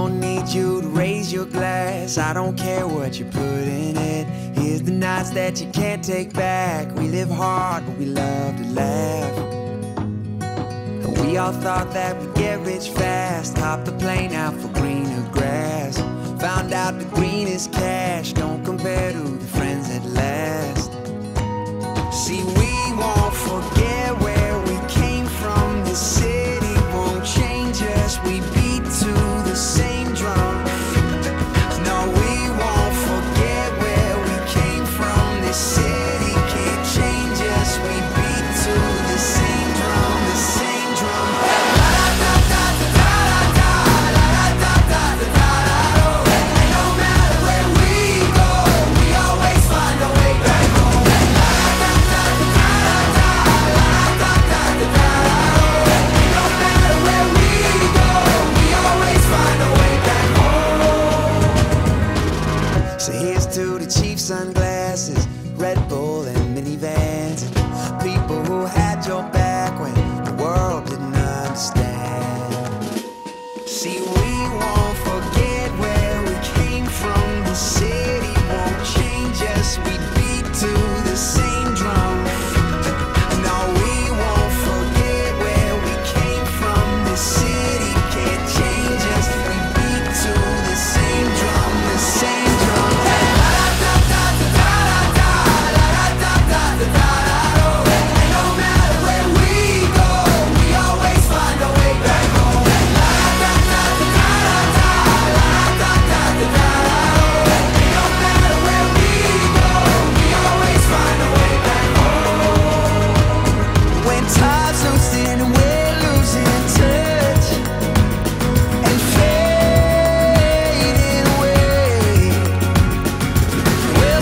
won't need you to raise your glass. I don't care what you put in it. Here's the nights that you can't take back. We live hard, but we love to laugh. And we all thought that we'd get rich fast. Hop the plane out for greener grass. Found out the green is cash. Don't compare to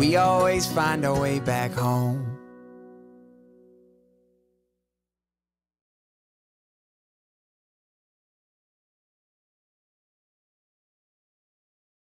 We always find our way back home.